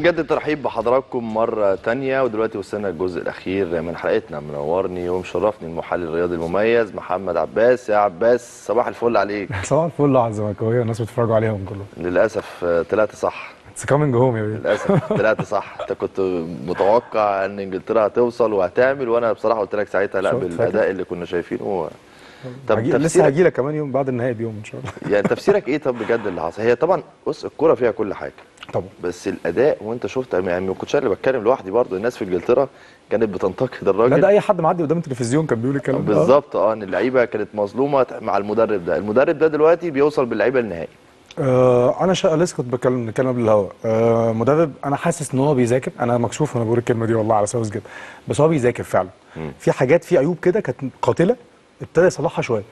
بنجدد ترحيب بحضراتكم مرة تانية ودلوقتي وصلنا الجزء الأخير من حلقتنا منورني ومشرفني المحلل الرياضي المميز محمد عباس. يا عباس صباح الفل عليك. صباح الفل على الزملكاويه والناس بتتفرجوا عليهم كلهم. للأسف ثلاثة صح. It's coming home يا بيه. للأسف ثلاثة صح. أنت كنت متوقع إن إنجلترا هتوصل وهتعمل وأنا بصراحة قلت لك ساعتها لا بالأداء اللي كنا شايفينه. طب هجي- لسه هجي لك كمان يوم بعد النهائي بيوم إن شاء الله. يعني تفسيرك إيه طب بجد اللي حصل؟ هي طبعا بص الكورة فيها كل حاجة. طبعا. بس الأداء وأنت شفت يعني ما كنتش أنا اللي بتكلم لوحدي برضه الناس في إنجلترا كانت بتنتقد لا الراجل. ده أي حد معدي قدام التلفزيون كان بيقول الكلام ده. بالظبط آه إن اللعيبة كانت مظلومة مع المدرب ده. المدرب ده دلوقتي بيوصل باللعيبة للنهائي آه أنا شا... لسه كنت بتكلم نتكلم قبل الهوا. آه مدرب أنا حاسس إن هو بيذاكر. أنا مكسوف وأنا بقول الكلمة دي والله على ساوث جيت بس هو بيذاكر فعلا. في حاجات في عيوب كده كانت قاتلة. ابتدى يصلحها شوية.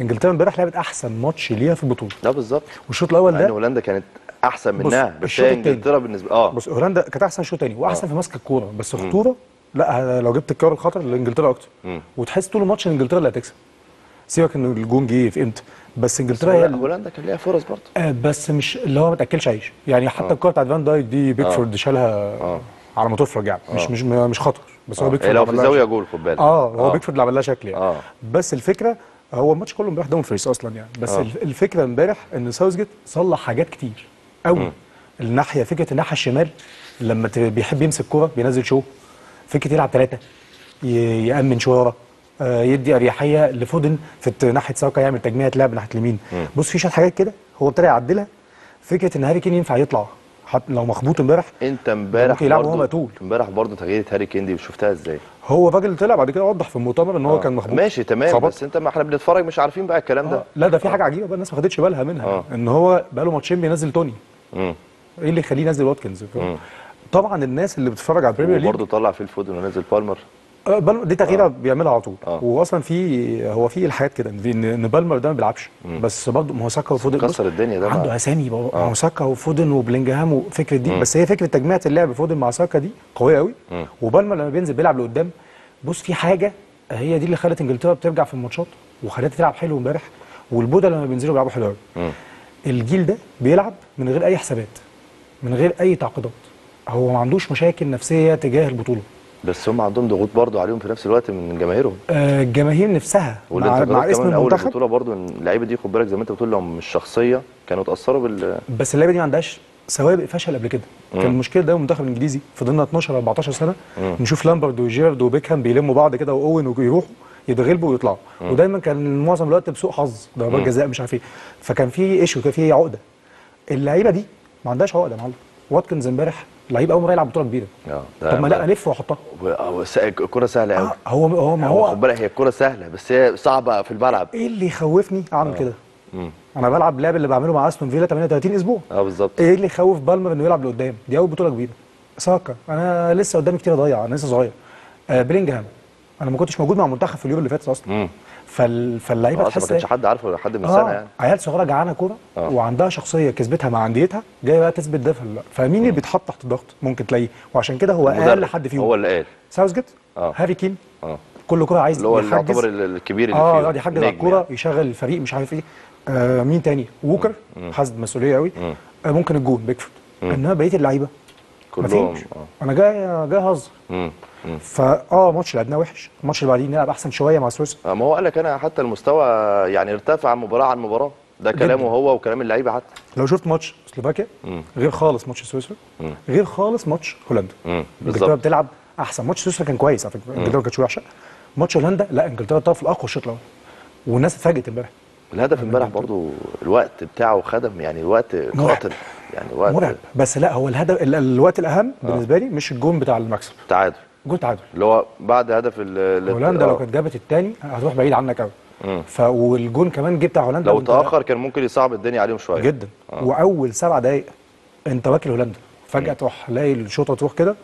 إنجلترا امبارح لعبت أحسن ماتش ليها في البطولة. لا بالظبط. والشوط الأول ده هولندا كانت أحسن منها بس. إنجلترا بالنسبة آه. بص هولندا كانت أحسن شوط تاني وأحسن في ماسك الكورة. بس خطورة. لا لو جبت الكوره الخطر لإنجلترا أكتر. مم. وتحس طول الماتش إن إنجلترا اللي هتكسب. سيبك إن الجون جه في إمتى. بس إنجلترا هي هولندا كان ليها فرص برضه. آه بس مش اللي هو ما تأكلش عيش. يعني حتى الكورة بتاعت فان دايك دي بيكفورد شالها آه. على ما تفرج يعني مش مش مش خطر. بس هو هي بيكفورد لو في الزاويه. جول خد بالك. آه هو بيكفورد اللي عمل لها شكل يعني. آه. بس الفكرة هو الماتش كله امبارح دومفريس أصلا يعني. بس آه. الف- الفكرة امبارح إن ساوث جيت صلح حاجات كتير قوي. الناحية فكرة الناحية الشمال لما بيحب يمسك كورة بينزل شو فكرة يلعب ثلاثة يأمن شوية ورا آه، يدي أريحية لفودن في ناحية ساكا يعمل تجميعة لعب ناحية اليمين. بص في شوية حاجات كده هو ابتدى يعدلها. فكرة إن هاري كين ينفع يطلع. حتى لو مخبوط امبارح انت امبارح ممكن يلعب وهو برضه مقتول. امبارح برضه تغيير هاري كين دي شفتها إزاي هو الراجل طلع بعد كده وضح في المؤتمر إن هو آه. كان مخبوط ماشي تمام خبط. بس انت ما إحنا بنتفرج مش عارفين بقى الكلام ده آه. لا ده في حاجة عجيبة بقى الناس ما خدتش بالها منها آه. إن هو بقى له ماتشين بينزل توني مم. إيه اللي يخليه ينزل واتكنز طبعا الناس اللي بتتفرج على البريمير ليج وبرضه طلع فيه الفودن ونزل بالمر آه، بالمر دي تغييرة بيعملها على طول. آه. واصلا في هو في الحاجات كده ان بالمر ده ما بيلعبش. بس برضه ما هو ساكا وفودن كسر الدنيا ده عنده. أسامي بقى. ما هو ساكا وفودن وبلينجهام وفكرة دي. بس هي فكرة تجميعة اللعب فودن مع ساكا دي قوية قوي وبالمر لما بينزل بيلعب لقدام. بص في حاجة هي دي اللي خلت إنجلترا بترجع في الماتشات وخلتها تلعب حلو امبارح. والبودا لما بينزلوا بيلعبوا حلو قوي الجيل ده بيلعب من غير أي حسابات من غير أي تعقيدات. هو ما عندوش مشاكل نفسية تجاه البطولة. بس هم عندهم ضغوط برضه عليهم في نفس الوقت من جماهيرهم. آه، الجماهير نفسها مع, مع اسم المنتخب؟ البطوله برضه اللعيبة دي خد بالك زي ما أنت بتقول لو مش شخصية كانوا اتأثروا بال بس اللعيبة دي ما عندهاش سوابق فشل قبل كده. كان المشكلة ده المنتخب الإنجليزي فضلنا 12 14 سنة نشوف لامبرد وجيرارد وبيكهام بيلموا بعض كده وأوين ويروحوا يتغلبوا ويطلعوا. ودايما كان معظم الوقت بسوء حظ ضربات جزاء مش عارف إيه. فكان في issue كان في عقدة. اللعيبة دي ما عندهاش عقدة يا معلم. واتكنز امبارح لعيب أول مرة يلعب بطولة كبيرة. آه طب ما لا الف واحطها الكره سهلة قوي آه، هو هو ما هو هو خد بالك هي الكرة سهلة بس هي صعبة في الملعب. إيه اللي يخوفني؟ أعمل كده. أنا بلعب اللعب اللي بعمله مع أستون فيلا 38 أسبوع. آه بالظبط. إيه اللي يخوف بالمر إنه يلعب لقدام؟ دي أول بطولة كبيرة. ساكا. أنا لسه قدامي كتير اضيع أنا لسه صغير. آه بلينجهام أنا ما كنتش موجود مع المنتخب في اليورو اللي فات أصلا. فال... فاللعيبة أصلا ما تحس كانش؟ حد عارفه حد من سنة آه يعني. عيال صغيرة جعانة كورة آه. وعندها شخصية كسبتها مع أنديتها جاية بقى تثبت ده فمين اللي بيتحط تحت الضغط ممكن تلاقيه. وعشان كده هو أقل حد فيهم. هو اللي قال. ساوث جيت آه. هاري كين آه. كل كورة عايز اللي هو. يعتبر ال- الكبير اللي آه يقعد يحجز على نجم الكورة يعني. يشغل الفريق مش عارف إيه. آه مين تاني؟ ووكر حاسس مسؤوليه قوي. آه ممكن الجون بيكفورد. إنما بقية اللعيبة كلهم مفيش آه. أنا جاي جاي امم فاه ماتش لعبناه وحش. الماتش اللي بعديه نلعب أحسن شوية مع سويسرا. آه، ما هو قال لك أنا حتى المستوى يعني ارتفع مباراة عن مباراة. ده كلامه هو وكلام اللعيبة حتى. لو شفت ماتش سلوفاكيا غير خالص ماتش سويسرا غير خالص ماتش هولندا. إنجلترا بتلعب أحسن. ماتش سويسرا كان كويس على فكرة. إنجلترا ما كانتش وحشة. ماتش هولندا لا إنجلترا الطرف الأقوى الشوط الأول. والناس اتفاجئت امبارح. الهدف امبارح برضو الوقت بتاعه خدم. يعني الوقت قاتل. يعني وقت مرعب. بس لا هو الهدف ال- الوقت الأهم بالنسبة لي مش الجون بتاع المكسب. تعادل. جون تعادل اللي هو بعد هدف هولندا آه. لو كانت جابت الثاني هتروح بعيد عنك قوي ف والجون كمان جه بتاع هولندا لو تأخر كان ممكن يصعب الدنيا عليهم شوية. جدا. وأول سبع دقائق أنت واكل هولندا. فجأة تروح لاقي الشوطة تروح كده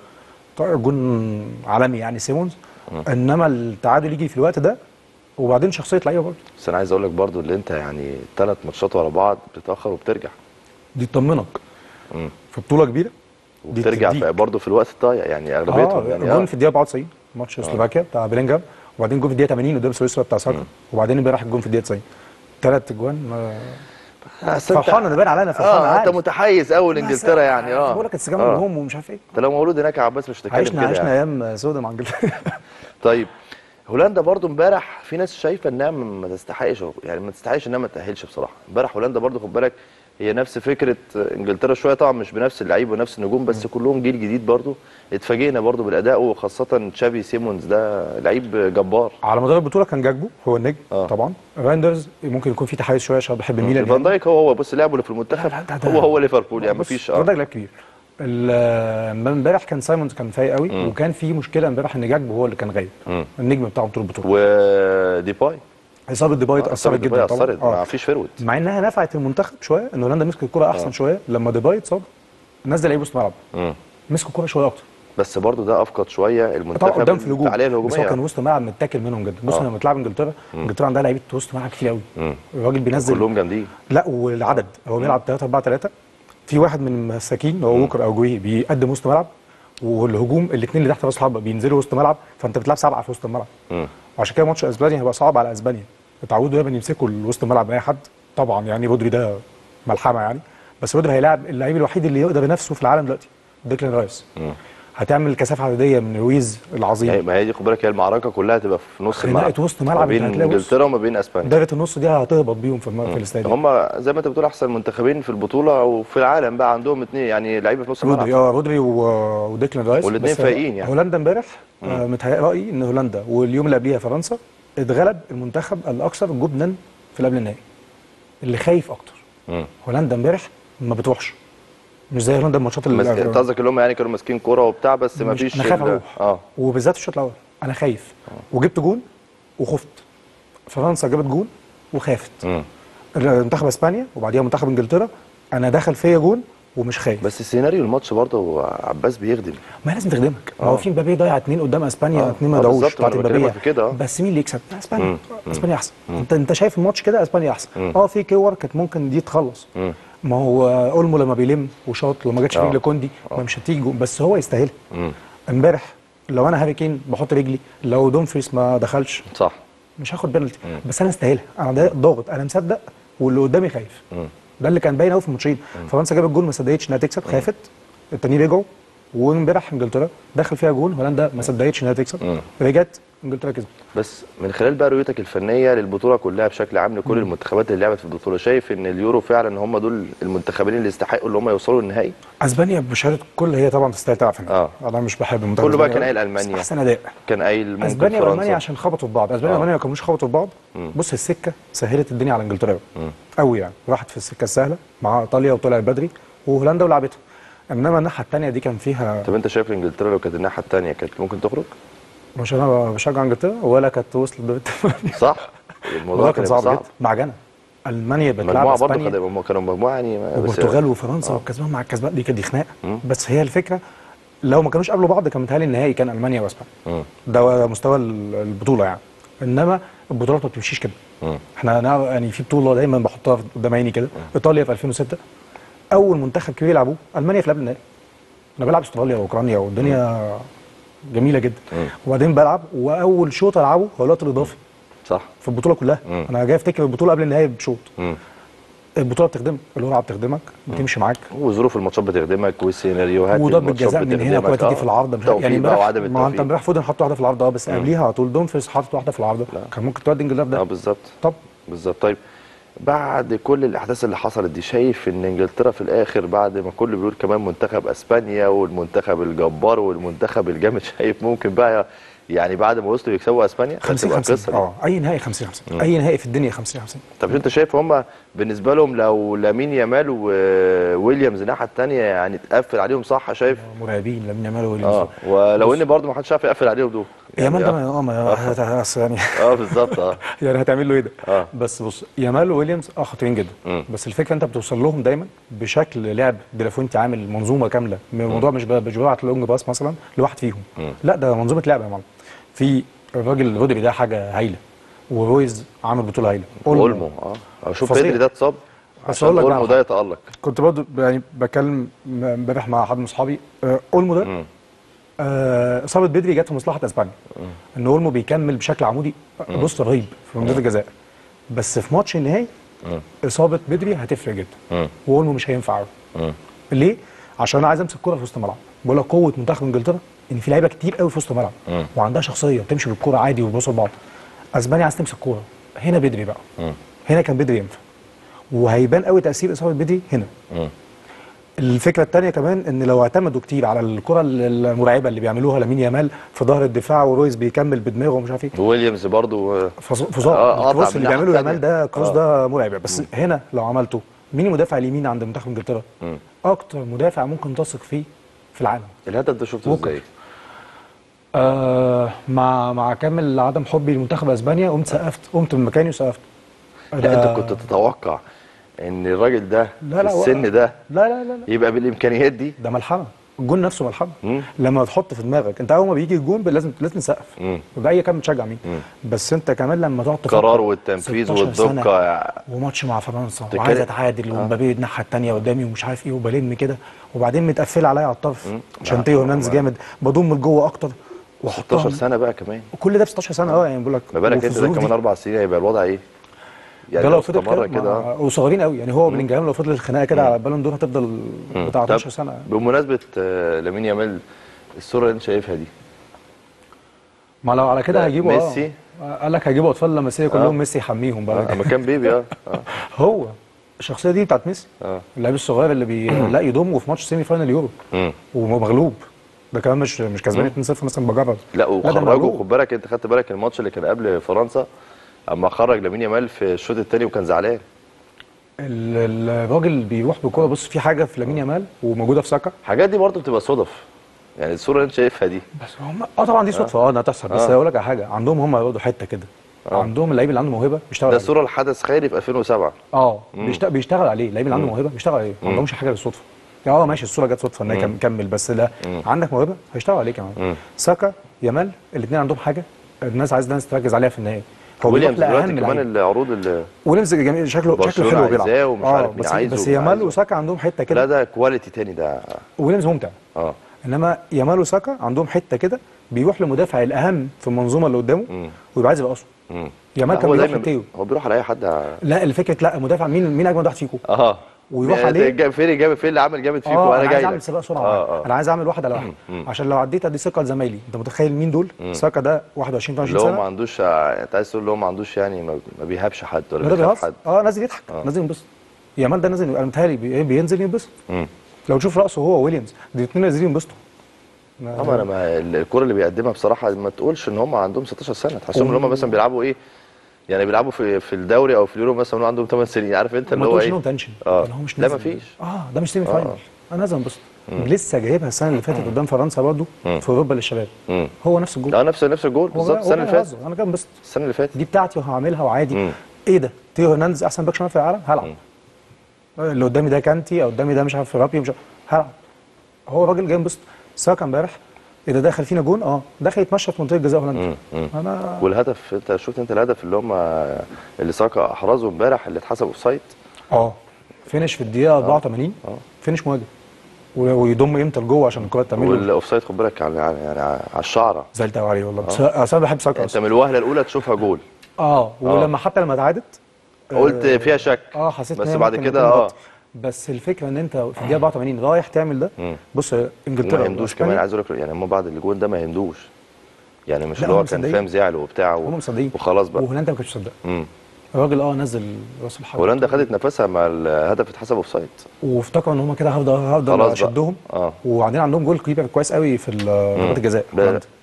جون عالمي يعني سيمونز. إنما التعادل يجي في الوقت ده وبعدين شخصية لعيبة برضه. بس أنا عايز أقول لك برضو اللي أنت يعني ثلاث ماتشات ورا بعض بتتاخر وبترجع. دي تطمنك. مم. في بطولة كبيرة. وبترجع برضه في الوقت الضايع يعني أغلبيتهم آه يعني جون آه. في الدقيقة 94 ماتش سلوفاكيا بتاع بيلينجهام وبعدين جون في الدقيقة 80 قدام سويسرا بتاع ساكا وبعدين امبارح الجون في الدقيقة 90 ثلاث اجوان فرحان أنا باين عليا أنا فرحان آه انت. متحيز قوي لإنجلترا يعني آه بقول لك انستجرام آه. ومش عارف إيه انت لو مولود هناك يا عباس مش هتتكلم عشنا كده عشنا يعني. أيام سودا مع إنجلترا طيب هولندا برضو امبارح في ناس شايفة إنها ما تستحقش يعني ما تستحقش إنها ما تاهلش بصراحة امبارح هولندا برضو خد بالك هي نفس فكرة إنجلترا شوية طبعا مش بنفس اللعيبه ونفس النجوم بس كلهم جيل جديد برضو. اتفاجئنا برضو بالأداء وخاصة تشافي سيمونز ده لعيب جبار. على مدار البطولة كان جاكبو هو النجم آه. طبعا. رايندرز ممكن يكون في تحيز شوية عشان بحب ميلان فان دايك هو هو بص لعبه اللي في المنتخب هو هو ليفربول يعني مفيش فان آه دايك لعيب كبير. ال- امبارح كان سايمونز كان فايق قوي وكان في مشكلة امبارح إن جاكبو هو اللي كان غايب. النجم بتاعهم طول البطوله وديباي. إصابة ديباي أثرت جدا طبعا أثرت ما آه. فيش فيرود مع إنها نفعت المنتخب شوية إن هولندا مسك الكرة أحسن شوية لما ديباي اتصاب نزل لعيب وسط ملعب. مسكوا الكرة شوية أكتر. بس برضو ده أفقد شوية المنتخب طبعا قدام في الهجوم. الفعاليه بس هو كان وسط ملعب متاكل منهم جدا. بص آه. لما بتلعب إنجلترا. إنجلترا عندها لعيبة وسط ملعب كتير قوي. الراجل بينزل كلهم جامدين. لا والعدد. هو بيلعب 3 4 3 في واحد من المساكين هو ووكر أو جوي بيقدم وسط ملعب والهجوم الاثنين اللي تحت راس الحربة بينزلوا وسط ملعب فأنت بتلعب سبعة في وسط الملعب. وعشان كده ماتش أسبانيا هيبقى صعب على أسبانيا. اتعودوا دايما يمسكوا وسط الملعب أي حد. طبعا يعني رودري ده ملحمة يعني. بس رودري هيلاعب اللعيب الوحيد اللي يقدر ينافسه في العالم دلوقتي ديكلان رايس. هتعمل كثافة عددية من رويز العظيم. يعني ما هي دي خد بالك هي المعركة كلها هتبقى في نص الملعب. وسط ملعب ما بين إنجلترا وما بين إسبانيا. دايره النص دي هتهبط بيهم في. في الاستاد هم زي ما انت بتقول أحسن منتخبين في البطولة وفي العالم بقى عندهم اثنين يعني لعيبة في نص رودري الملعب. آه رودري وديكلان رايس. والاتنين بس فايقين يعني. هولندا امبارح آه متهيألي إن هولندا واليوم اللي قبليها فرنسا اتغلب المنتخب الأكثر جبنا في قبل النهائي اللي خايف أكتر. مم. هولندا امبارح ما بتروحش. مش زي هولندا الماتشات. اللي انت قصدك اللي هم يعني كانوا ماسكين كورة وبتاع بس ما فيش أنا خايف أروح. آه. وبالذات الشوط الأول. أنا خايف. وجبت جون وخفت. فرنسا جابت جون وخافت. منتخب إسبانيا وبعديها منتخب إنجلترا. أنا دخل فيا جون ومش خايف. بس سيناريو الماتش برضه عباس بيخدم. ما لازم تخدمك. ما هو آه. في مبابي ضيع اتنين قدام إسبانيا آه. اتنين ما آه، ضيعوش بالظبط، بتاعت مبابي. آه. بس مين اللي يكسب؟ إسبانيا. مم. إسبانيا أحسن. انت أنت شايف الماتش كده؟ إسبانيا أحسن. آه في كور كانت ممكن دي تخلص. مم. ما هو أولمو لما بيلم وشاط لما جاتش آه. رجل كوندي ما مش هتيجي بس هو يستاهلها. امبارح لو أنا هاري كين بحط رجلي لو دومفريز ما دخلش صح. مش هاخد بنالتي بس أنا استاهلها. أنا ضاغط. أنا مصدق واللي قدامي خايف. ده اللي كان باين قوي في الماتشين. فرنسا جابت جول ما صدقتش إنها تكسب خافت. التانيين رجعوا. وامبارح إنجلترا دخل فيها جول هولندا ما صدقتش إنها تكسب. رجعت إنجلترا كسبت. بس من خلال بقى رؤيتك الفنية للبطولة كلها بشكل عام لكل المنتخبات اللي لعبت في البطولة شايف إن اليورو فعلا هم دول المنتخبين اللي يستحقوا اللي هم يوصلوا النهائي؟ أسبانيا بشهاده الكل هي طبعا تستاهل تلعب. آه. أنا مش بحب المنتخب كله بقى كان قايل ألمانيا. بس أحسن أداء. كان قايل ممكن أسبانيا وألمانيا عشان خبطوا في بعض. أسبانيا آه. وألمانيا ما كانوش خبطوا في بعض. بص السكة سهلت الدنيا على إنجلترا قوي يعني. راحت في السكة السهلة مع إيطاليا وطلعت بدري وهولندا ولعبتها إنما الناحية الثانية دي كان فيها طب أنت شايف إنجلترا لو كانت الناحية الثانية كانت ممكن تخرج؟ مش أنا بشجع إنجلترا ولا كانت وصلت دور الثمانيه صح. الموضوع كان هيبقى صعب جدا. معجنة. ألمانيا بتلعب برضه إسبانيا. خد- هم كانوا مجموعة يعني والبرتغال وفرنسا والكسبان مع الكسبان. دي كانت دي خناقة. بس هي الفكرة لو ما كانوش قابلوا بعض كان متهيألي النهائي كان ألمانيا وإسبانيا. ده مستوى ال- البطولة يعني. إنما البطولات ما بتمشيش كده. إحنا يعني في بطولة دايما بحطها قدام عيني كده. إيطاليا في 2006 أول منتخب كبير يلعبوه ألمانيا في قبل النهائي. أنا بلعب أستراليا وأوكرانيا والدنيا جميلة جدا. مم. وبعدين بلعب وأول شوط ألعبه هو الوقت الإضافي. صح. في البطولة كلها. مم. أنا جاي أفتكر البطولة قبل النهائي بشوط. البطولة بتخدمك القرعه بتخدمك بتمشي معاك. وظروف الماتشات بتخدمك والسيناريوهات وضرب الماتشات الجزاء من هنا. وكره تيجي آه. في العارضة مش يعني بقى امبارح وعدم ما أنت امبارح فودن حط واحدة في العارضة بس قبليها على طول دومفريز حاطط واحدة في العارضة. كان ممكن تودي إنجلترا ده. آه بالظبط. طب. بالظبط. طيب بعد كل الأحداث اللي حصلت دي شايف إن إنجلترا في الآخر بعد ما كل بيقول كمان منتخب أسبانيا والمنتخب الجبار والمنتخب الجامد شايف ممكن بقى يعني بعد ما وصلوا يكسبوا أسبانيا؟ 50 هتبقى 50 قصة. دي. آه أي نهائي 50 50 أي نهائي في الدنيا 50 50 طب أنت شايف هم بالنسبة لهم لو لامين يامال وويليامز الناحية الثانية يعني اتقفل عليهم صح؟ شايف؟ مرعبين لامين يامال آه ويليامز ولو إن برضه ما حدش عارف يقفل عليهم دول. يامال ده آه ما- آه. يعني آه بالظبط آه. يعني هتعمل له إيه ده؟ آه. بس بص يامال وويليامز آه خطيرين جدا. مم. بس الفكرة أنت بتوصل لهم دايما بشكل لعب دي لا فوينتي عامل منظومة كاملة. الموضوع مش مش ببعت long pass مثلا لواحد فيهم. لا ده منظومة لعب يا معلم. في الراجل رودري ده حاجة هايلة ورويز عامل بطولة هايلة. أولمو. آه. شوف. بيدري ده اتصاب بس عشان أقول لك أولمو ده يتألق. كنت برضه يعني بكلم امبارح مع حد من أصحابي آه، أولمو ده إصابة بدري جت في مصلحة إسبانيا. ان اولمو بيكمل بشكل عمودي. بص رهيب في منطقه الجزاء. بس في ماتش النهائي إصابة بدري هتفرق جدا. واولمو مش هينفع. ليه؟ عشان أنا عايز أمسك كوره في وسط الملعب. بقول لك قوة منتخب إنجلترا إن في لعيبة كتير قوي في وسط الملعب. وعندها شخصية تمشي بالكوره عادي ويبصوا لبعض. إسبانيا عايز تمسك كورة. هنا بدري بقى. هنا كان بدري ينفع. وهيبان قوي تأثير إصابة بدري هنا. الفكرة الثانية كمان إن لو اعتمدوا كتير على الكرة المرعبة اللي بيعملوها لامين يامال في ظهر الدفاع ورويس بيكمل بدماغه ومش عارف إيه ويليامز برضو فظ- فظاع آه، الكروس من اللي بيعمله. يامال ده كروس آه. ده مرعب بس هنا لو عملته مين المدافع اليمين عند منتخب إنجلترا؟ مم. أكتر مدافع ممكن تثق فيه في العالم الهدف ده شفته. إزاي؟ آه مع مع كامل عدم حبي لمنتخب أسبانيا قمت سقفت قمت من مكاني وسقفت لا أنت كنت تتوقع إن الراجل ده لا لا في السن. ده لا لا لا, لا. يبقى بالإمكانيات دي ده ملحمه الجون نفسه ملحمه. لما تحط في دماغك أنت أول ما بيجي الجون لازم لازم تسقف مم. يبقى اي كان بتشجع مين. بس أنت كمان لما تقعد تفكر قرار والتنفيذ 16 سنة والدقة وماتش مع فرنسا وعايز أتعادل ومبابي الناحية الثانية قدامي ومش عارف إيه وبلم كده وبعدين متقفل عليا على الطرف تيو هرنانديز جامد بضم لجوه أكتر 16 واحطها سنة بقى كمان كل ده في 16 سنة آه يعني بقول لك ما بالك أنت كمان. أربع سنين هيبقى الوضع إيه؟ يعني ده لو فضل استمر كده. آه. وصغيرين قوي. يعني هو بلينجهام لو فضل الخناقه كده على البالون دور هتفضل. بتاع طب 12 سنة. بمناسبة آه، لامين يامال الصورة اللي انت شايفها دي. ما لو على كده ده هيجيبوا آه. ميسي. قال لك هيجيبوا أطفال لميسي كلهم آه. ميسي يحميهم بقى. أما كان بيبي آه. هو. الشخصية دي بتاعت ميسي. آه. اللاعب الصغير اللي بي لا يضم في ماتش semi final يورو. ومغلوب. ده كمان مش مش كسبان 2-0 مثلا بجرد. لا مغلوب. خد بالك انت خدت بالك الماتش اللي كان قبل فرنسا؟ أما خرج لامين يامال في الشوط الثاني وكان زعلان. ال- الراجل بيروح بالكوره بص في حاجة في لامين يامال وموجودة في ساكا. الحاجات دي برضه بتبقى صدف. يعني الصورة اللي أنت شايفها دي. بس هم آه طبعا دي صدفة. آه انها تحصل بس آه. هقول لك على حاجة. عندهم هم برضه حتة كده. آه. عندهم اللعيب اللي عنده موهبة بيشتغل ده عليه. الصورة الحدث خيري في 2007 آه بيشتغل, بيشتغل عليه. اللعيب اللي عنده موهبة بيشتغل عليه. ما عندهمش حاجة بالصدفه يعني آه ماشي الصورة جت صدفة إن هي كم- كمل. بس لا. عندك موهبة؟ هيشتغل عليه كمان. مم. ساكا يامال الاثنين عندهم حاجة. الناس عايز الناس تركز عليها في النهايه ويليامز دلوقتي كمان. العروض اللي ويليامز جميل شكله شكله حلو بيلعب. مين بس عايزه بس يامال. وساكا عندهم حتة لا كده ده كواليتي تاني ده. ويليامز ممتع. آه. إنما يامال وساكا عندهم حتة كده بيروح للمدافع الأهم في المنظومه اللي قدامه. ويبقى عايز يبقى. يامال لا، كان بيروح لتيو هو بيروح على أي حد. لا الفكرة لا مدافع مين مين أجمد واحد فيكم؟ آه ويروح عليه. فين جاب فين اللي عمل جامد فيكم وأنا أنا جاي عايز. اعمل سباق سرعة. آه آه. أنا عايز أعمل واحد على واحد. عشان لو عديت أدي ثقة لزمايلي. أنت متخيل مين دول؟ ساكا ده 21 اللي 22 هو ما سنه عندوش أنت عايز تقول اللي هو ما عندوش يعني ما بيهابش حد ولا بيخاف حد. آه نازل يضحك. آه. نازل ينبسط. يامال ده نازل أنا متهيألي بي- بينزل ينبسط. لو تشوف رأسه هو ويليامز الاثنين نازلين ينبسطوا. طبعا أنا الكوره اللي بيقدمها بصراحة ما تقولش إن هم عندهم 16 سنة. تحسهم ان هم مثلا بيلعبوا إيه؟ يعني بيلعبوا في في الدوري أو في اليورو مثلا عندهم 8 سنين عارف أنت اللي هو إيه؟ tension؟ آه. يعني هو مش لا. مفيش. آه ده مش semi final أنا نازل أنبسط. لسه جايبها السنة اللي فاتت قدام فرنسا برضه في أوروبا للشباب. هو نفس الجول. آه نفس نفس الجول. بالظبط السنة اللي فاتت. أنا كده انبسط السنة اللي فاتت. دي بتاعتي وهعملها وعادي. مم. إيه ده؟ تيو هرنانديز أحسن back شمال في العالم؟ هلعب. اللي قدامي ده كانتي أو قدامي ده مش عارف رابيو مش هلعب. هو راجل جاي ينبسط ساكا امبارح إيه ده داخل فينا جون؟ آه. داخل يتمشى في منطقة جزاء هولندا. أنا والهدف أنت شفت أنت الهدف اللي هم اللي ساكا أحرزه امبارح اللي اتحسب offside؟ آه. فينش في الدقيقة 84 فينش مواجه و- ويضم إمتى لجوه عشان الكرة تعمل وال offside خد بالك على يعني على الشعرة. زعلت قوي عليه والله. بس أصل أنا بحب ساكا أنت. من الوهلة الأولى تشوفها جول. آه. ولما حتى لما اتعادت قلت فيها شك. آه حسيت بس بعد كده آه. بس الفكرة إن أنت في الدقيقة 84 رايح تعمل ده. بص ما إنجلترا يهمدوش وأسبانيا- كمان. عايز أقول لك يعني هم بعد الجول ده ما يهمدوش. يعني مش اللي هو كان. فاهم زعل وبتاع و... هم مصدقين. وخلاص بقى. وهولندا ما كانتش مصدقة. الراجل آه نزل راس الحرب هولندا خدت نفسها مع الهدف اتحسب offside. وافتكروا إن هم كده هفضل هفضل. أشدهم. آه. وبعدين عندهم goalkeeper كويس قوي في ضربات الجزاء.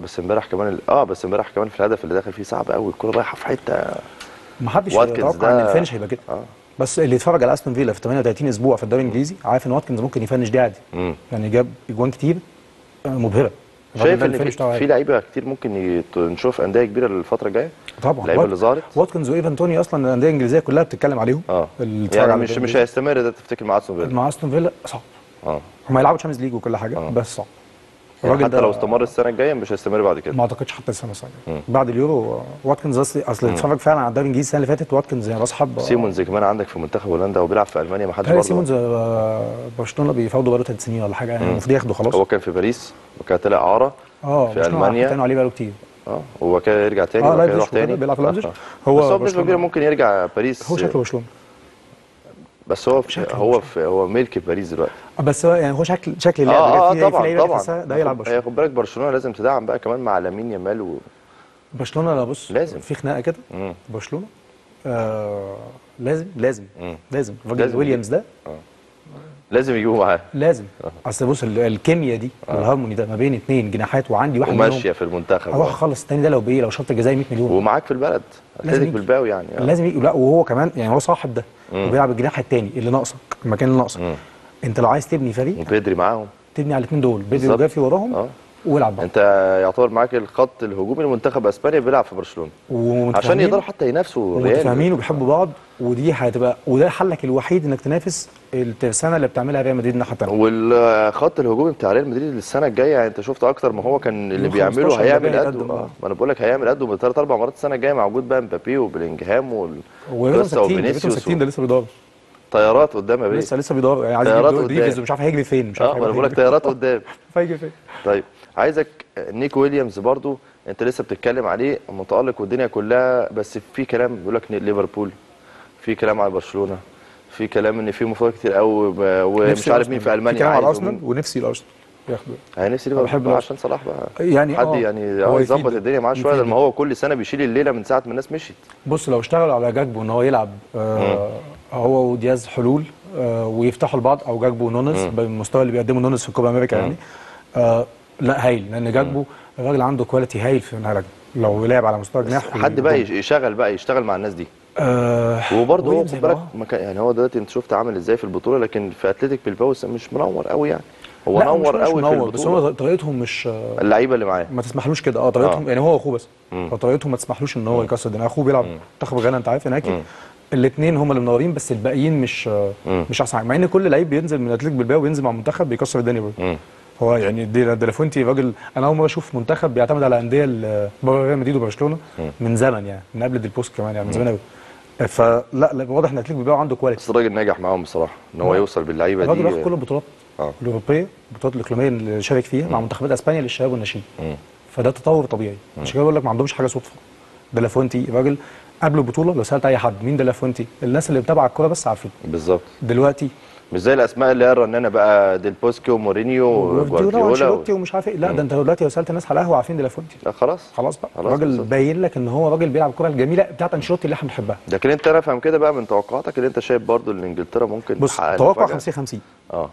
بس امبارح كمان ال- آه بس امبارح كمان في الهدف اللي داخل فيه صعب قوي. الكوره رايحة في حتة. ما حدش يتوقع إن ال finish هيبقى كده. آه. بس اللي يتفرج على أستون فيلا في 38 أسبوع في الدوري الإنجليزي عارف إن واتكنز ممكن ي finish دي عادي. مم. يعني جاب اجوان كتير مبهرة. شايف إن في. لعيبة كتير ممكن يت- نشوف أندية كبيرة الفترة الجاية؟ طبعا. اللعيبه اللي ظهرت؟ واتكنز وايفان توني أصلا الأندية الإنجليزية كلها بتتكلم عليهم. آه. يعني مش مش هيستمر ده تفتكر مع أستون فيلا. مع أستون فيلا صعب. آه. هم يلعبوا Champions League وكل حاجة آه. بس صعب. يعني الراجل حتى لو استمر السنة الجاية مش هيستمر بعد كده ما أعتقدش حتى السنة الجايه. بعد اليورو آه، واتكنز اصل أصل اتفرج فعلا على الدوري الإنجليزي السنة اللي فاتت واتكنز يعني زي تشافي سيمونز كمان عندك في منتخب هولندا وبيلعب في ألمانيا ما حدش برضه سيمونز آه، برشلونة بيفاوضوا بقاله ثلاث سنين ولا حاجة يعني المفروض ياخده خلاص هو كان في باريس وكان طلع أعارة آه في ألمانيا. حاطينه عليه بقاله كتير آه هو كان يرجع تاني آه كده يروح تاني بيلعب في. آه. هو بس هو بنسبة. كبيرة ممكن يرجع باريس هو شكله برشلونة بس هو في هو في هو ملك باريس دلوقتي. بس هو يعني هو شكل شكل اللعب آه آه في- في طبعا طبعا. ده يلعب برشلونة. خد بالك برشلونة لازم تدعم بقى كمان مع لامين يامال و... برشلونة لا بص لازم. في خناقة كده. برشلونة آه لازم لازم مم. لازم. الراجل ويليامز ده لازم يجيبوا معاه. لازم. أصل بص ال- الكيمياء دي والهارموني ده ما بين اثنين جناحات وعندي واحد وماشية في المنتخب. أروح آه. أخلص الثاني ده لو بإيه؟ لو شرط الجزائي 100 مليون. ومعاك في البلد. لازم أتلتيك. بالباو يعني آه. لازم يجي. لا وهو كمان يعني هو صاحب ده. وبيلعب الجناح الثاني اللي ناقصك المكان اللي ناقصك. مم. أنت لو عايز تبني فريق وبيدري معاهم. تبني على الاثنين دول. بدري. وجافي وراهم أه. والعب بقى أنت يعتبر معاك الخط الهجومي لمنتخب أسبانيا بيلعب في برشلونة. عشان يقدروا حتى ينافسوا ريال. ومتفاهمين وبيحبوا بعض. ودي هتبقى وده حلك الوحيد إنك تنافس الترسانه اللي بتعملها ريال مدريد الناحيه الثانية والخط الهجومي بتاع ريال مدريد السنة الجاية يعني انت شفت أكتر ما هو كان اللي بيعمله 15 هيعمل قده. هيقدم. آه ما أنا بقول لك هيعمل قده ثلاث أربع مرات السنة الجاية موجود بقى مبابي وبلينجهام ريتهم وفينيسيوس ده لسه بيدور. طيارات قدام يا بيه. لسه لسه بيدور. يعني عايز طيارات قدام. ومش عارف هيجري فين مش عارف آه أنا بقول لك طيارات قدام. هيجري فين. طيب عايزك نيك ويليامز برضو انت لسه بتتكلم عليه متألق والدنيا كلها بس في كلام بيقول لك ليفربول. في كلام على برشلونة في كلام إن في مفاوضات كتير قوي ومش عارف مين في. ألمانيا في كلام على أرسنال. ونفسي الأرسنال ياخدوا هي نفسي بحب ليفربول الأرسنال. عشان صلاح بقى. يعني حد آه، يعني يظبط. الدنيا معاه شوية لما هو كل سنة بيشيل الليلة من ساعة ما الناس مشيت. بص لو اشتغلوا على جاكبو إن هو يلعب آه هو ودياز حلول آه ويفتحوا لبعض أو جاكبو ونونز بالمستوى اللي بيقدمه نونز في كوبا أمريكا يعني. آه لا هايل لأن جاكبو الراجل عنده quality هايل في الهجم لو لعب على مستوى جناح حد بقى يش- يشغل بقى يشتغل مع الناس دي. آه وبرضه هو خد بالك ما كان- يعني هو دلوقتي انت شفت عامل إزاي في البطولة لكن في أتلتيك بلباو مش منور قوي يعني. هو نور قوي في منور، بس البطولة. هو طريقتهم مش آه، اللعيبة اللي معاه. ما تسمحلوش كده. آه طريقتهم آه. يعني هو وأخوه بس. مم. فطريقتهم ما تسمحلوش إن هو يكسر الدنيا. أخوه بيلعب منتخب غانا أنت عارف هناك. الاثنين هم اللي منورين بس الباقيين مش آه، مم. مش أحسن مع إن كل لعيب بينزل من أتلتيك بلباو وينزل مع المنتخب بيكسر الدنيا برضه. هو يعني دي لافوينتي راجل أنا أول مرة أشوف منتخب بيعتمد على أندية بره ريال مدريد وبرشلونة من زمن يعني من قبل ديل بوسكي كمان يعني من زمان قوي فلا لا واضح إن أتلتيك بلباو عنده quality بس الراجل ناجح معاهم بصراحة إن هو آه. يوصل باللعيبة الراجل واخد دي كل البطولات آه. الأوروبية البطولات الإقليمية اللي شارك فيها مع منتخبات أسبانيا للشباب والناشئين. فده تطور طبيعي. عشان كده بقول لك ما عندهمش حاجة صدفة. ديلافونتي راجل قبل البطولة لو سألت أي حد مين ديلافونتي الناس اللي متابعه الكورة بس عارفين بالظبط. دلوقتي مش زي الأسماء اللي هي الرنانة بقى ديل بوسكي ومورينيو جوارديولا وجوارديولا و... وأنشيلوتي ومش عارف إيه. لا ده أنت دلوقتي لو سألت الناس على القهوه عارفين ديلافونتي لا خلاص. خلاص بقى. خلاص راجل. باين لك إن هو راجل بيلعب الكوره الجميله بتاعت أنشيلوتي اللي إحنا بنحبها. لكن أنت أنا افهم كده بقى من توقعاتك ان أنت شايف برضو إن إنجلترا ممكن بص توقع المفاجأة. 50 50 آه.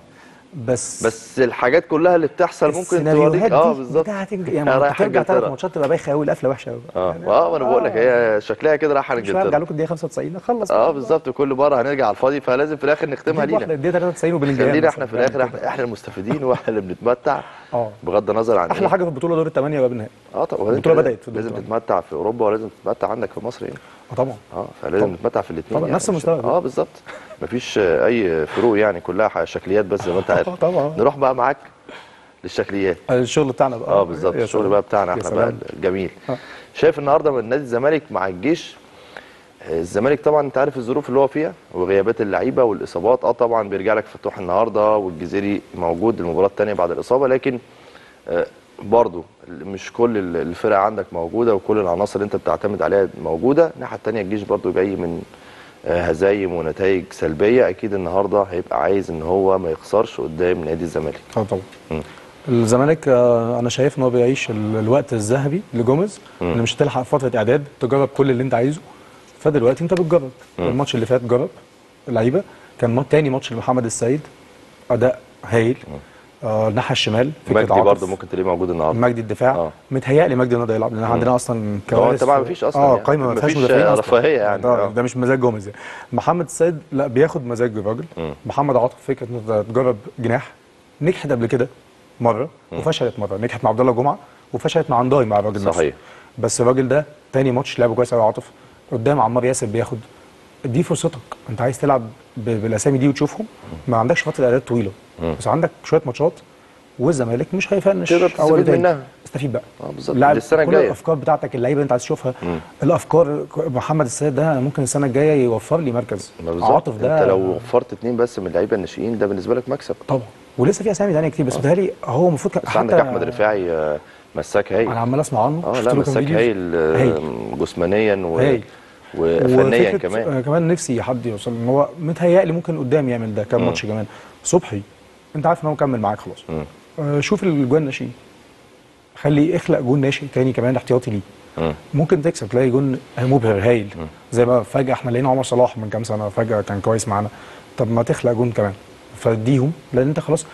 بس بس الحاجات كلها اللي بتحصل ممكن توريك آه بالظبط. يعني رايح ترجع ثلاث. ماتشات تبقى بايخه قوي القفلة وحشة قوي آه آه ما أنا بقول لك هي شكلها كده رايحة مش هرجع لكم الدقيقه 95 نخلص آه بالظبط كل مرة هنرجع على الفاضي فلازم في الآخر نختمها لينا. الدقيقه 93 وبلينجهام خلينا. إحنا في يعني الآخر. إحنا إحنا المستفيدين وإحنا اللي بنتمتع. آه. بغض النظر عن أحلى إيه. حاجة في البطولة دور الثمانيه وقبل النهائي. آه طب وبعدين البطولة أنت بدأت في لازم. تتمتع في أوروبا ولازم تتمتع عندك في مصر يعني آه طبعا آه فلازم. نتمتع في الاثنين طبعا، نفس المستوى. آه بالظبط مفيش آه، أي فروق يعني كلها شكليات بس زي ما أنت عارف آه، طبعا. نروح بقى معاك للشكليات الشغل بتاعنا بقى آه بالظبط الشغل. بقى بتاعنا إحنا بقى. الجميل آه. شايف النهارده من نادي الزمالك مع الجيش آه، الزمالك طبعا أنت عارف الظروف اللي هو فيها وغيابات اللعيبة والإصابات آه طبعا بيرجع لك فتوح النهارده والجزيري موجود المباراة الثانية بعد الإصابة لكن آه، برضو مش كل ال- الفرق عندك موجودة وكل العناصر اللي انت بتعتمد عليها موجودة. الناحية الثانية الجيش برضو جاي من آه، هزايم ونتائج سلبية. أكيد النهارده هيبقى عايز إن هو ما يخسرش قدام نادي الزمالك. آه طبعا. الزمالك آه، أنا شايف إن هو بيعيش ال- الوقت الذهبي لجوميز. إن مش هتلحق فترة إعداد تجرب كل اللي أنت عايزه. فدلوقتي أنت بتجرب. الماتش اللي فات جرب اللعيبه كان تاني ماتش لمحمد السيد أداء هايل. الناحية الشمال مجدي. برضو ممكن تلاقيه موجود النهارده مجدي الدفاع آه. متهيألي مجدي النهارده يلعب لأن عندنا أصلا هو كوارث طبعا مفيش أصلاً آه يعني. قايمة ما فيهاش مدافعين أصلا رفاهية يعني. ده, آه. ده مش مزاج جوميز يعني محمد السيد لا بياخد مزاج الراجل مم. محمد عاطف فكرة إن أنت تجرب جناح نجحت قبل كده مرة وفشلت مرة نجحت مع عبد الله جمعة وفشلت مع نداي مع الراجل نفسه. صحيح. بس الراجل ده تاني ماتش لعبه كويس قوي عاطف قدام عمار ياسر بياخد دي فرصتك أنت عايز تلعب بالأسامي دي وتشوفهم ما عندكش فتره اعداد طويلة بس عندك شوية ماتشات والزمالك مش هيفنش تقدر تستفيد. منها. استفيد بقى. آه كل الجاية. الأفكار بتاعتك اللعيبة اللي أنت عايز تشوفها. الأفكار محمد السيد ده ممكن السنة الجاية يوفر لي مركز. عاطف ده أنت لو وفرت اتنين بس من اللعيبة الناشئين ده بالنسبة لك مكسب. طبعا. ولسه في أسامي ثانية كتير بس بيتهيألي هو المفروض بس عندك أحمد رفاعي آه، مساك هايل. أنا عمال أسمع عنه. آه لا مساك. هايل آه، هايل. جسمانيا و... هايل. وفنيا كمان آه كمان. نفسي حد يوصل إن هو متهيألي ممكن قدام يعمل ده كام ماتش كمان. صبحي. انت عارف ان هو مكمل معاك خلاص. آه شوف الجوان ناشئين خلي اخلق جون ناشئ تاني كمان احتياطي ليه مم. ممكن تكسب تلاقي جون مبهر هايل زي ما فجأة إحنا لقينا عمر صلاح من كام سنة فجأة كان كويس معانا طب ما تخلق جون كمان فاديهم لأن انت خلاص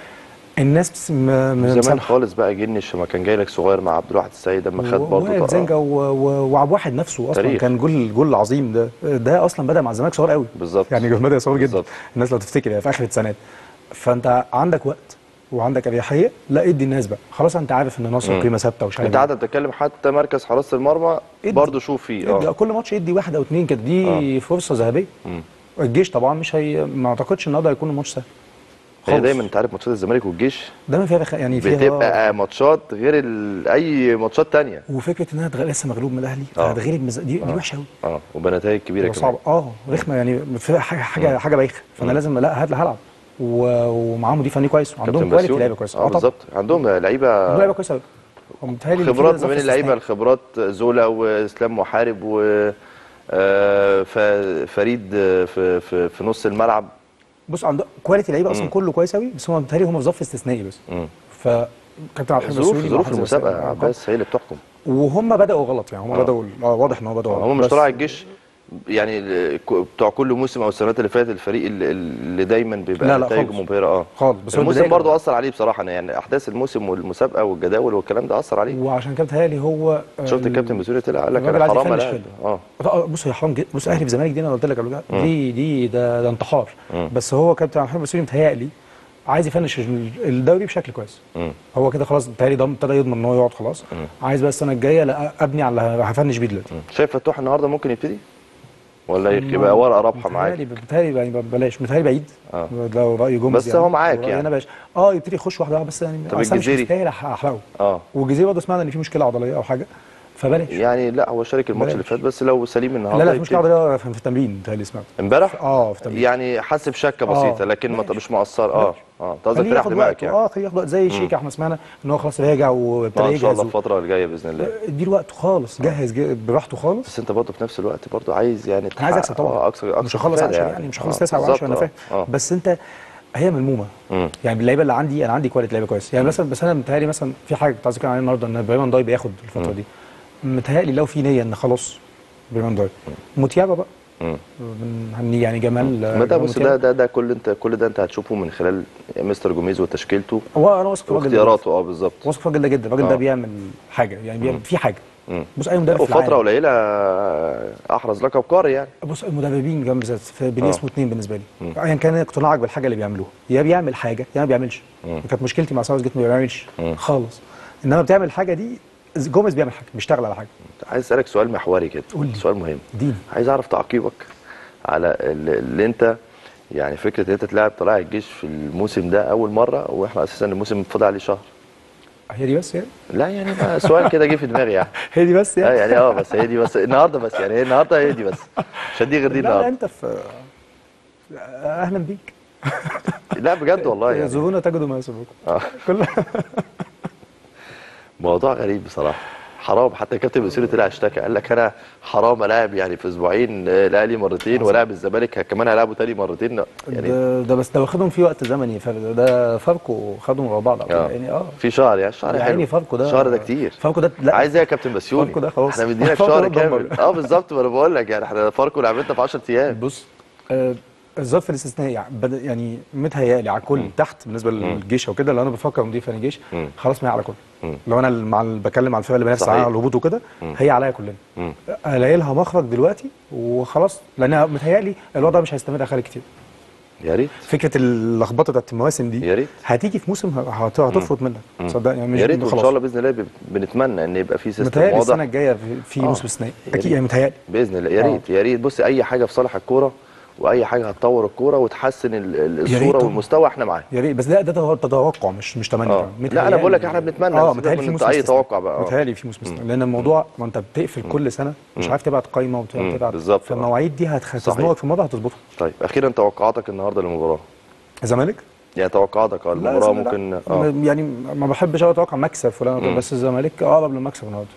الناس بس م- م- زمان. خالص بقى جنش لما كان جاي لك صغير مع عبد الواحد السيد لما خد برضه وائل و- وعبد واحد نفسه أصلا تاريخ. كان جول جول العظيم ده ده أصلا بدأ مع الزمالك صغير قوي بالظبط. يعني بدأ صغير جدا. الناس لو تفتكر يعني في آخر السنوات فانت عندك وقت وعندك اريحيه لا ادي الناس بقى. خلاص انت عارف ان ناصر قيمة ثابتة ومش عارف انت. قاعد بتتكلم حتى مركز حراسة المرمى. برضه شوف فيه ادي. آه. كل ماتش ادي واحد أو اتنين كده دي فرصة ذهبية. الجيش طبعا مش هي ما اعتقدش النهارده هيكون الماتش سهل. هي. دايما انت عارف ماتشات الزمالك والجيش دايما فيها رخ- يعني فيها بتبقى ماتشات غير ال... أي ماتشات تانية. وفكرة إنها تغ- لسه مغلوب من الأهلي آه. فهتغلب مز... دي, دي وحشة قوي آه. وبنتائج كبيرة كمان صعبة. آه. رخمة يعني حاجة حاجة بايخه فأنا لازم لا هلعب. ومعاهم مدير فني كويس وعندهم كابتن كواليتي. لعيبة كويسة آه. بالظبط عندهم لعيبة عندهم لعيبة كويسة قوي في خبرات ما بين اللعيبة. الخبرات زولا وإسلام محارب و آه، ف- فريد آه، في في في نص الملعب بص عندهم كواليتي لعيبه أصلا كله كويس قوي بس هم متهيألي هم في ظرف استثنائي بس مم. فكابتن عبد ظروف السوري ظروف المسابقة عباس هي اللي بتحكم وهم بدأوا غلط يعني هم آه. بدأوا واضح إن هو بدأوا غلط هم مش طلع الجيش يعني بتوع كل موسم أو السنوات اللي فاتت الفريق اللي, دايما بيبقى نتائجه خالص. مبهرة آه. خالص. بس الموسم برضه أثر عليه بصراحة أنا يعني أحداث الموسم والمسابقة والجداول والكلام ده أثر عليه. وعشان كده متهيألي هو شفت الكابتن بسوري طلع؟ قال لك أنا حرام. آه آه، بص هي حرام بص أهلي في الزمالك دي أنا قلت لك قبل كده. دي دي ده, ده انتحار. بس هو كابتن عبد الحليم السوري متهيألي عايز يفنش ال- الدوري بشكل كويس. مم. هو كده خلاص متهيألي ده ابتدى يضمن إن هو يقعد خلاص. عايز بقى السنة الجاية أبني على اللي هفنش بيه دلوقتي. شايف فتوح النهارده ممكن يبتدي؟ ولا يبقى ورقة رابحة معاك. متهيألي متهيألي يعني بلاش. متهيألي بعيد. آه. لو رأي جمز بس هو معاك يعني. أنا بلاش. آه يبتدي يخش واحدة واحدة. بس يعني طب أنا مش الجزيري؟ مستاهل أحرقه. آه. والجزيري برضه سمعنا إن في مشكلة عضلية أو حاجة. فبلاش. يعني لا هو شارك الماتش اللي. فات بس لو سليم النهارده لا لا يبتدي. عضليه في التمرين متهيألي سمعت امبارح؟ آه في التمرين. يعني حس بشكة بسيطة آه. لكن ماشي. مش مؤثر. آه. آه أنت قصدك ياخد دماغك يعني. آه خليه ياخد وقت. زي شيكا إحنا سمعنا إن هو خلاص راجع وابتدى آه، ان شاء الله يجهز الفترة الجايه بإذن الله. اديله وقته خالص جهز جه- براحته خالص. بس أنت برضه في نفس الوقت برضه عايز يعني أنا عايز أكسب طبعا. أكثر أكثر مش هخلص استفادة 10 يعني. مش هخلص آه، 9 و10 بالظبط، أنا آه، فاهم. آه. بس أنت هي ملمومة. مم. يعني اللعيبة اللي عندي أنا عندي quality لعيبة كويس. يعني مثلا بس أنا متهيألي مثلا في حاجة كنت عايز اتكلم عليها النهارده إن إبراهيما نداي بياخد الفترة دي. متهيألي لو في نية إن خلاص إبراهيم ضاي متيابه بقى. مم. بنهنيه يعني جمال ما ده جمال بص ده. ده ده كل انت كل ده انت هتشوفه من خلال مستر جوميز وتشكيلته هو أنا واثق في الراجل ده واختياراته. آه بالظبط. واثق في الراجل ده جدا. الراجل. ده بيعمل حاجة يعني بيعمل في حاجة. مم. بص أي مدرب في العالم. قليلة أحرز لقب قاري يعني. بص المدربين جنب ذات في بين آه. اسمه اثنين بالنسبة لي. ايا كان اقتناعك بالحاجة اللي بيعملوها. يا بيعمل حاجة يا ما بيعملش. كانت مشكلتي مع ساوث جيت ما بيعملش. خالص. إنما بتعمل حاجة دي جوميز بيعمل حاجة بيشتغل على حاجة. عايز أسألك سؤال محوري كده. قول لي. سؤال مهم. اديني. عايز أعرف تعقيبك على ال- اللي أنت يعني فكرة إن أنت تلاعب طلائع الجيش في الموسم ده أول مرة وإحنا أساسا الموسم فاضل عليه شهر. هي دي بس يعني؟ لا يعني سؤال كده جه في دماغي يعني. هي دي بس آه يعني يعني آه بس هي دي بس. النهارده بس يعني هي النهارده هي دي بس. مش هدي غير دي لا, لا النهارده. أنت في أهلا بيك. لا بجد والله يعني. يزورونا تجدوا ما آه. كل موضوع غريب بصراحة حرام حتى كابتن بسيري طلع اشتكى قال لك أنا حرام الاعب يعني في أسبوعين آه، الاهلي مرتين ولاعب الزمالك كمان هلعبه تاني مرتين يعني ده, ده بس ده واخدهم في وقت زمني ده فاركو خدهم ورا بعض. آه. يعني آه في شهر يعني شهر يا حلو عيني فاركو ده شهر ده كتير فاركو ده لا عايز إيه يا كابتن بسيوني فاركو ده خلاص. إحنا مدينك شهر. كامل آه بالظبط ما أنا بقول لك يعني إحنا فاركو لعبتنا في 10 أيام بص آه الظرف الاستثنائي يعني يعني متهيألي على كل تحت بالنسبة للجيش أو كده لو أنا بفكر مدير فني جيش. خلاص ما هي على كل لو أنا مع بكلم على الفرقه اللي صحيح. على الهبوط وكده هي عليا كلنا. الاقي لها مخرج دلوقتي وخلاص لأن متهيألي الوضع مش هيستمر آخر كتير يا ريت فكرة اللخبطة بتاعت المواسم دي يا ريت. هتيجي في موسم هت- هتفرط منك صدقني يعني مش يا ريت وإن. شاء الله بإذن الله بنتمنى إن يبقى في system متهيألي السنة واضح الجاية في- آه. موسم استثنائي أكيد. يعني متهيألي بإذن الله يا آه. ريت يا ريت بص أي حاجة في صالح الكورة وأي حاجة هتطور الكورة وتحسن الصورة. والمستوى إحنا معاك. يا ريت بس ده ده تو- توقع مش مش تمني. آه. كمان. لا أنا بقول لك إحنا بنتمنى آه سيبك متهيألي في موسم أي. توقع بقى. آه. متهيألي في موسم لأن الموضوع ما أنت بتقفل كل سنة مش عارف تبعت قايمة وتبعت بالظبط، آه. فالمواعيد دي هتخ- هتزنقك في مره هتظبطها طيب أخيرا توقعاتك النهارده للمباراة؟ الزمالك؟ يعني توقعاتك آه المباراة ممكن. آه. يعني ما بحبش أتوقع مكسب فلان بس الزمالك أقرب للمكسب النهارده.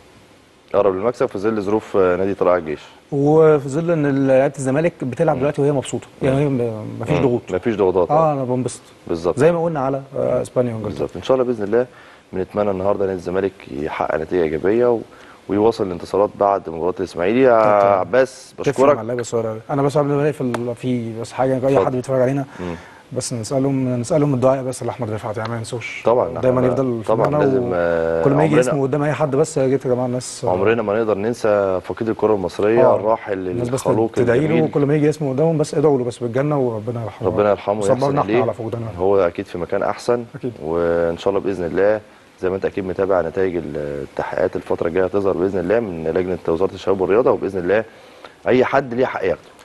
يقرب للمكسب في ظل ظروف نادي طلائع الجيش. وفي ظل إن لعيبة الزمالك بتلعب دلوقتي وهي مبسوطة. يعني هي مفيش ضغوط. مفيش ضغوطات. آه أنا بنبسط بالظبط. زي ما قلنا على آه، إسبانيا وإنجلترا. بالظبط. إن شاء الله بإذن الله بنتمنى النهارده نادي الزمالك يحقق نتيجة إيجابية و... ويواصل الانتصارات بعد مباراة الإسماعيلي. يا. عباس بشكرك. أنا بس قبل ما نقفل في بس حاجة أي. حد بيتفرج علينا. مم. بس نسالهم نسألهم الدعاء بس لأحمد رفعت يعني ما ينسوش. طبعاً، دايما يفضل طبعاً لازم، آه، كل ما يجي اسمه قدام أي حد بس يا جيت يا جماعة الناس عمرنا ما نقدر ننسى فقيد الكرة المصرية آه. الراحل الخلوق تدعي له وكل ما يجي اسمه قدامهم بس ادعوا له بس بالجنة وربنا يرحمه. ربنا يرحمه ويحسن إحنا على فقدانه هو أكيد في مكان أحسن. أكيد. وإن شاء الله بإذن الله زي ما أنت أكيد متابع نتائج التحقيقات الفترة الجاية هتظهر بإذن الله من لجنة وزارة الشباب والرياضة. وبإذن الله أي حد ليه حق ياخده.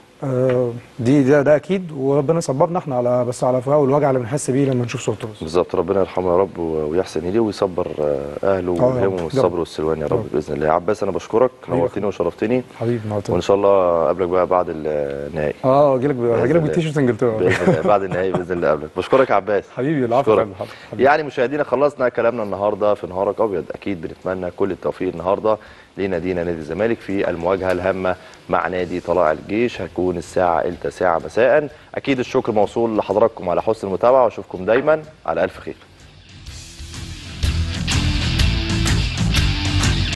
دي ده, ده أكيد وربنا يصبرنا إحنا على بس على فراق والوجع اللي بنحس بيه لما نشوف صورته بس. بالظبط ربنا يرحمه يا رب ويحسن اليه ويصبر آه، أهله آه، رب. الصبر والسلوان يا رب رب. بإذن الله. يا عباس أنا بشكرك. نورتني وشرفتني. حبيبي نورتنا وإن شاء الله أقابلك بقى بعد النهائي. آه هجيلك بإذن هجيلك الله. بالتيشيرت إنجلترا. بعد النهائي بإذن الله أقابلك. بشكرك يا عباس. حبيبي العفو. يعني مشاهدينا خلصنا كلامنا النهارده في نهارك أبيض. أكيد بنتمنى كل التوفيق النهارده. لنادينا نادي الزمالك في المواجهة الهامة مع نادي طلائع الجيش. هتكون الساعة التاسعة مساء. أكيد الشكر موصول لحضراتكم على حسن المتابعة وأشوفكم دايما على ألف خير.